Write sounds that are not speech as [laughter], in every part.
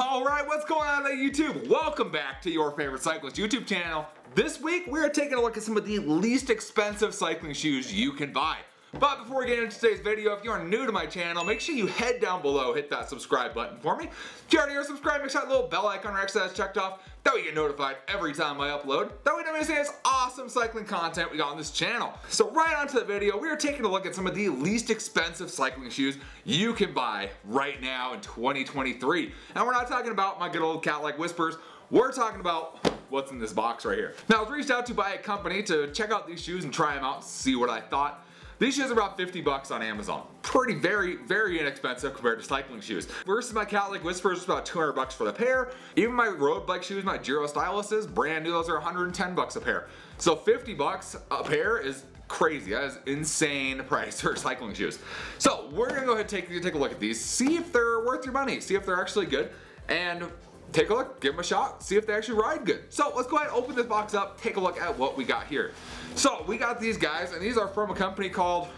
Alright, what's going on at YouTube? Welcome back to your favorite cyclist YouTube channel. This week, we're taking a look at some of the least expensive cycling shoes you can buy. But before we get into today's video, if you're new to my channel, make sure you head down below, hit that subscribe button for me. If you already are subscribed, make sure that little bell icon right that's checked off. That way you get notified every time I upload. That way you don't miss this awesome cycling content we got on this channel. So right onto the video, we are taking a look at some of the least expensive cycling shoes you can buy right now in 2023. And we're not talking about my good old Catlike Whispers. We're talking about what's in this box right here. Now, I was reached out to by a company to check out these shoes and try them out, see what I thought. These shoes are about 50 bucks on Amazon. Pretty, very, very inexpensive compared to cycling shoes. Versus my Catlike Whispers is about 200 bucks for the pair. Even my road bike shoes, my Giro Styluses, brand new, those are 110 bucks a pair. So 50 bucks a pair is crazy. That is insane [laughs] price for cycling shoes. So we're gonna go ahead and take, take a look at these, see if they're worth your money, see if they're actually good, and take a look, give them a shot, see if they actually ride good. So let's go ahead and open this box up, take a look at what we got here. So we got these guys, and these are from a company called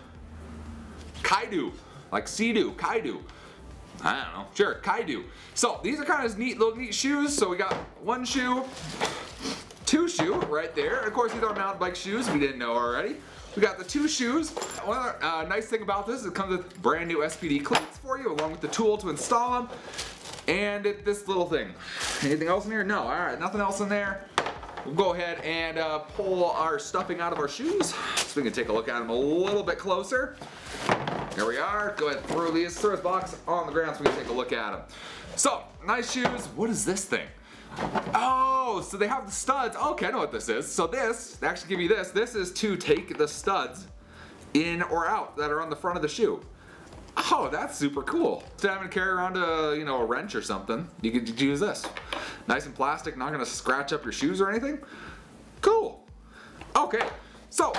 Kyedoo, like Sea-Doo, Kyedoo. I don't know, sure, Kyedoo. So these are kind of neat little neat shoes. So we got one shoe, two shoe right there. And of course these are mountain bike shoes, we didn't know already. We got the two shoes. One uh, nice thing about this is it comes with brand new SPD cleats for you, along with the tool to install them. And it, this little thing. Anything else in here? No, all right, nothing else in there. We'll go ahead and uh, pull our stuffing out of our shoes so we can take a look at them a little bit closer. Here we are. Go ahead and throw these, throw this box on the ground so we can take a look at them. So, nice shoes. What is this thing? Oh, so they have the studs. Okay, I know what this is. So this, they actually give you this. This is to take the studs in or out that are on the front of the shoe. Oh, that's super cool. Instead of having to carry around a, you know, a wrench or something, you could use this. Nice and plastic, not gonna scratch up your shoes or anything. Cool. Okay, so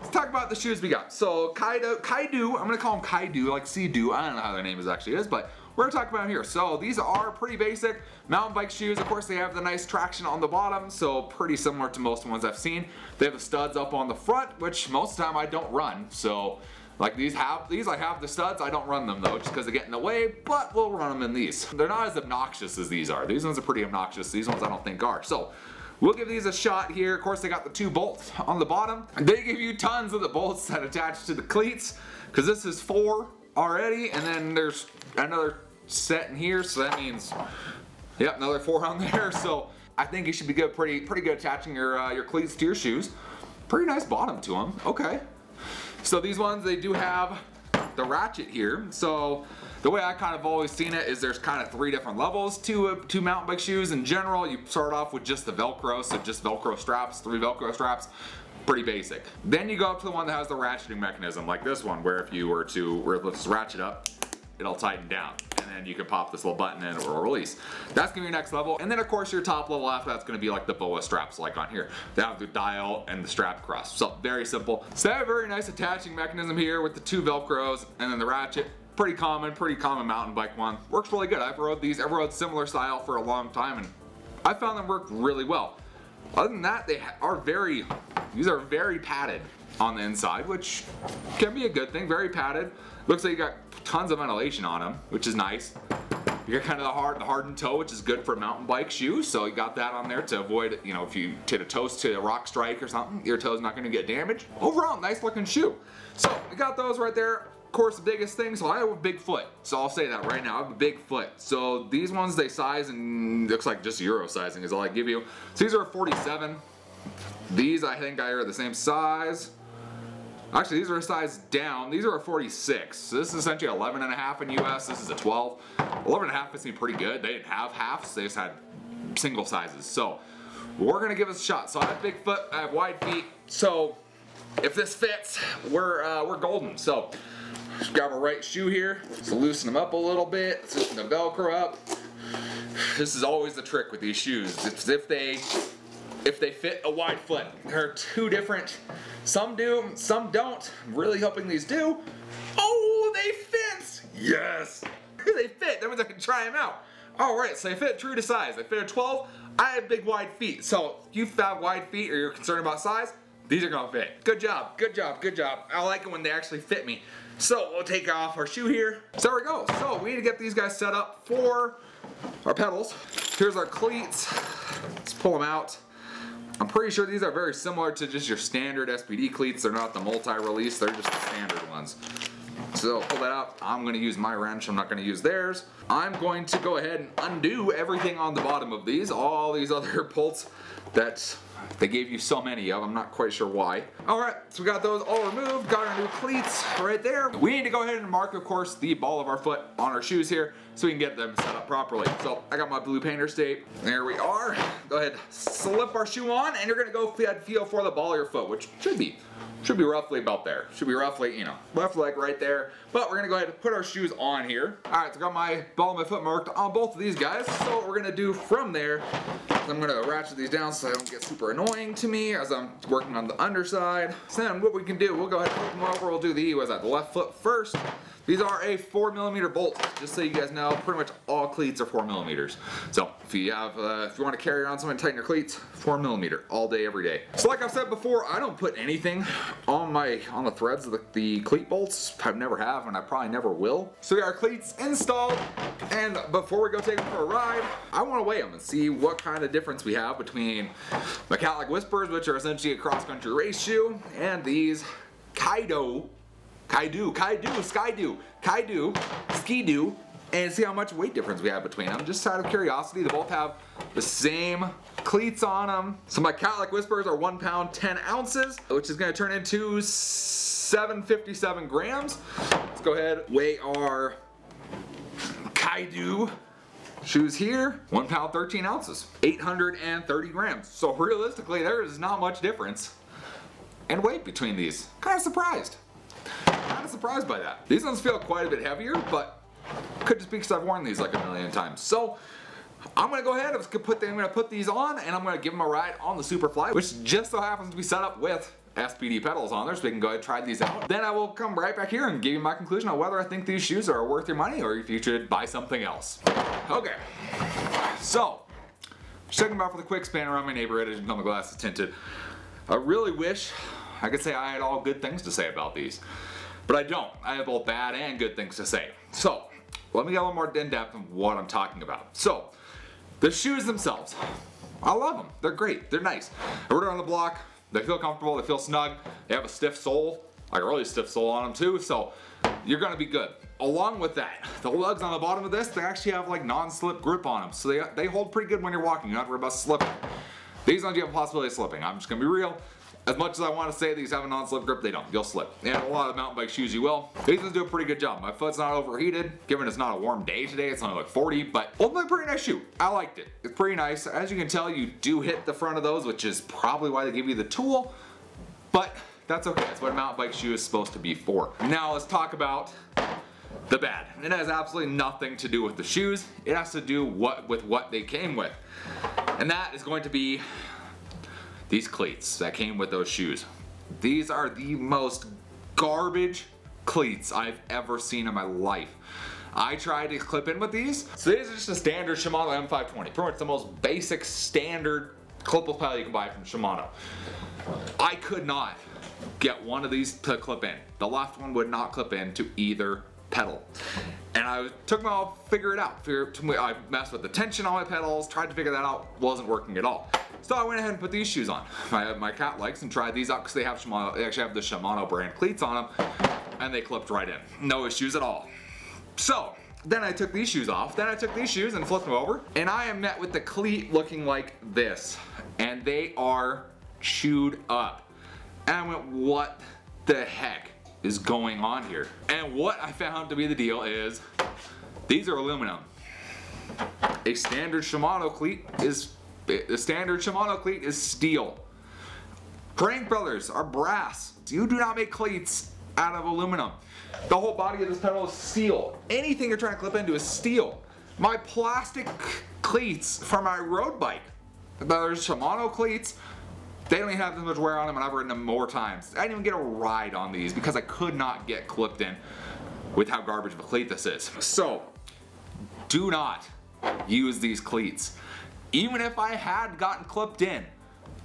let's talk about the shoes we got. So Kaido, Kyedoo I'm gonna call them Kyedoo, like Sea-Doo. I don't know how their name is actually is, but we're gonna talk about them here. So these are pretty basic mountain bike shoes. Of course, they have the nice traction on the bottom, so pretty similar to most ones I've seen. They have the studs up on the front, which most of the time I don't run, so like these have these I have the studs, I don't run them though just because they get in the way, but we'll run them in these. They're not as obnoxious as these are. These ones are pretty obnoxious, these ones I don't think are. So We'll give these a shot here. Of course, they got the two bolts on the bottom. They give you tons of the bolts that attach to the cleats because this is four already, and then there's another set in here, so that means, yep, another four on [laughs] there. So I think you should be good, pretty, pretty good attaching your uh, your cleats to your shoes. Pretty nice bottom to them. Okay. So these ones, they do have the ratchet here. So the way I kind of always seen it is there's kind of three different levels to, uh, to mountain bike shoes. In general, you start off with just the Velcro, so just Velcro straps, three Velcro straps. Pretty basic. Then you go up to the one that has the ratcheting mechanism, like this one, where if you were to, where let's ratchet up, it'll tighten down and then you can pop this little button in or release. That's gonna be your next level. And then of course your top level after that's gonna be like the BOA straps like on here. They have the dial and the strap cross. So very simple. So they have a very nice attaching mechanism here with the two Velcros and then the ratchet. Pretty common, pretty common mountain bike one. Works really good. I've rode these, I've rode similar style for a long time and I found them work really well. Other than that, they are very, these are very padded on the inside, which can be a good thing, very padded. Looks like you got tons of ventilation on them, which is nice. You got kind of the hard, the hardened toe, which is good for mountain bike shoe. So you got that on there to avoid, you know, if you hit a toast to a rock strike or something, your toe's not gonna get damaged. Overall, nice looking shoe. So we got those right there. Of course, the biggest thing, so I have a big foot. So I'll say that right now, I have a big foot. So these ones, they size and looks like just Euro sizing is all I give you. So these are 47. These I think I are the same size. Actually, these are a size down. These are a 46. So this is essentially 11 and a half in US. This is a 12. 11 and a half fits me pretty good. They didn't have halves. They just had single sizes. So we're going to give this a shot. So I have big foot. I have wide feet. So if this fits, we're, uh, we're golden. So just grab a right shoe here. So loosen them up a little bit. Loosen the Velcro up. This is always the trick with these shoes. It's if they if they fit a wide foot. There are two different, some do, some don't. I'm really hoping these do. Oh, they fit! Yes! [laughs] they fit, that means I can try them out. Alright, so they fit true to size. They fit a 12. I have big wide feet. So if you have wide feet or you're concerned about size, these are gonna fit. Good job, good job, good job. I like it when they actually fit me. So we'll take off our shoe here. So there we go. So we need to get these guys set up for our pedals. Here's our cleats. Let's pull them out. I'm pretty sure these are very similar to just your standard SPD cleats. They're not the multi-release, they're just the standard ones. So pull that out. I'm going to use my wrench. I'm not going to use theirs. I'm going to go ahead and undo everything on the bottom of these. All these other [laughs] bolts that they gave you so many of. I'm not quite sure why. All right, so we got those all removed. Got our new cleats right there. We need to go ahead and mark, of course, the ball of our foot on our shoes here so we can get them set up properly. So I got my blue painter's tape. There we are. Go ahead, slip our shoe on, and you're gonna go feel for the ball of your foot, which should be should be roughly about there. Should be roughly, you know, left leg right there. But we're gonna go ahead and put our shoes on here. All right, so I got my ball of my foot marked on both of these guys. So what we're gonna do from there, I'm gonna ratchet these down so I don't get super annoying to me as I'm working on the underside. So then what we can do, we'll go ahead and flip them over. We'll do the, was that the left foot first. These are a four millimeter bolt, just so you guys know, pretty much all cleats are four millimeters. So if you have, uh, if you want to carry around something, tighten your cleats, four millimeter, all day, every day. So like I've said before, I don't put anything on my, on the threads of the, the cleat bolts. I've never have, and I probably never will. So we got our cleats installed, and before we go take them for a ride, I want to weigh them and see what kind of difference we have between Metallic Whispers, which are essentially a cross-country race shoe, and these Kaido Kyedoo, Kyedoo, Skydu, Kyedoo, Skidoo, and see how much weight difference we have between them. Just out of curiosity, they both have the same cleats on them. So my Catlike Whispers are one pound, 10 ounces, which is gonna turn into 757 grams. Let's go ahead, weigh our Kyedoo shoes here, one pound, 13 ounces, 830 grams. So realistically, there is not much difference in weight between these. Kind of surprised of surprised by that. These ones feel quite a bit heavier, but could just be because I've worn these like a million times. So I'm gonna go ahead, gonna put, I'm gonna put these on and I'm gonna give them a ride on the Superfly, which just so happens to be set up with SPD pedals on there so we can go ahead and try these out. Then I will come right back here and give you my conclusion on whether I think these shoes are worth your money or if you should buy something else. Okay, so, checking about for the quick span around my neighborhood know my glass is tinted. I really wish I could say I had all good things to say about these. But I don't. I have both bad and good things to say. So, let me get a little more in depth on what I'm talking about. So, the shoes themselves. I love them. They're great. They're nice. I rode on the block. They feel comfortable. They feel snug. They have a stiff sole, like a really stiff sole on them too. So, you're gonna be good. Along with that, the lugs on the bottom of this, they actually have like non-slip grip on them. So they, they hold pretty good when you're walking. You don't have to worry about slipping. These ones you have a possibility of slipping. I'm just gonna be real. As much as I want to say these have a non-slip grip, they don't. You'll slip. And a lot of mountain bike shoes you will. These ones do a pretty good job. My foot's not overheated, given it's not a warm day today. It's only like 40, but ultimately pretty nice shoe. I liked it. It's pretty nice. As you can tell, you do hit the front of those, which is probably why they give you the tool, but that's okay. That's what a mountain bike shoe is supposed to be for. Now let's talk about the bad. It has absolutely nothing to do with the shoes. It has to do what with what they came with. And that is going to be these cleats that came with those shoes. These are the most garbage cleats I've ever seen in my life. I tried to clip in with these. So these are just a standard Shimano M520. Pretty much the most basic standard clipless pedal you can buy from Shimano. I could not get one of these to clip in. The left one would not clip in to either pedal. And I took my all figure it out. I messed with the tension on my pedals, tried to figure that out, wasn't working at all. So I went ahead and put these shoes on. My, my cat likes and tried these out because they have Shimano, they actually have the Shimano brand cleats on them and they clipped right in. No issues at all. So, then I took these shoes off. Then I took these shoes and flipped them over. And I am met with the cleat looking like this. And they are chewed up. And I went, what the heck is going on here? And what I found to be the deal is, these are aluminum. A standard Shimano cleat is the standard Shimano cleat is steel. Crank Brothers are brass. You do not make cleats out of aluminum. The whole body of this pedal is steel. Anything you're trying to clip into is steel. My plastic cleats for my road bike, there's Shimano cleats, they don't even have this much wear on them and I've ridden them more times. I didn't even get a ride on these because I could not get clipped in with how garbage of a cleat this is. So, do not use these cleats even if I had gotten clipped in,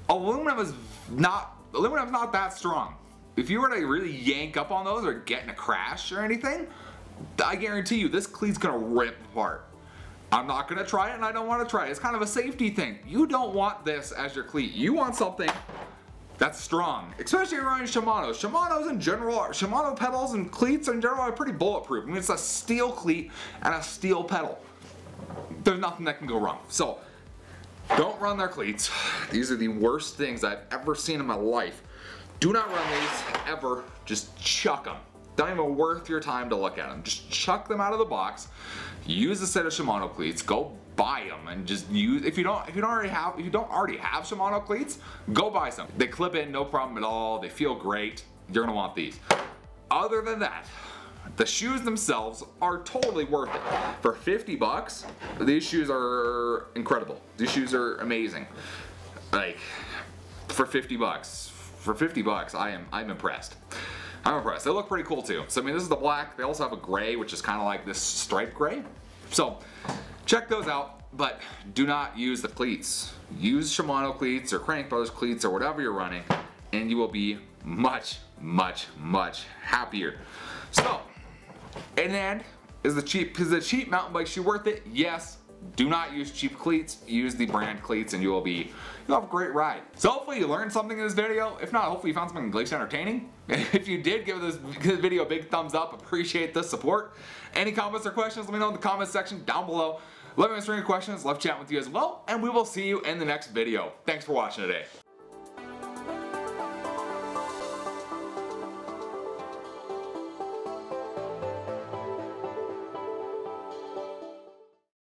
aluminum is not, aluminum's not that strong. If you were to really yank up on those or get in a crash or anything, I guarantee you this cleat's gonna rip apart. I'm not gonna try it and I don't wanna try it. It's kind of a safety thing. You don't want this as your cleat. You want something that's strong, especially around Shimano's. Shimano's in general, Shimano pedals and cleats in general are pretty bulletproof. I mean, it's a steel cleat and a steel pedal. There's nothing that can go wrong. So, don't run their cleats. These are the worst things I've ever seen in my life. Do not run these, ever. Just chuck them. Not even worth your time to look at them. Just chuck them out of the box. Use a set of Shimano cleats. Go buy them and just use. If you don't, if you don't already have, if you don't already have Shimano cleats, go buy some. They clip in, no problem at all. They feel great. You're gonna want these. Other than that, the shoes themselves are totally worth it. For 50 bucks, these shoes are incredible. These shoes are amazing. Like, for 50 bucks, for 50 bucks, I am I'm impressed. I'm impressed. They look pretty cool too. So I mean, this is the black. They also have a gray, which is kind of like this striped gray. So check those out, but do not use the cleats. Use Shimano cleats or Crank Brothers cleats or whatever you're running, and you will be much, much, much happier. So, and then is the cheap is the cheap mountain bike shoe worth it? Yes. Do not use cheap cleats, use the brand cleats and you will be, you'll have a great ride. So hopefully you learned something in this video. If not, hopefully you found something at least entertaining. [laughs] If you did, give this video a big thumbs up. Appreciate the support. Any comments or questions, let me know in the comments section down below. Let me answer any questions, love chatting with you as well, and we will see you in the next video. Thanks for watching today.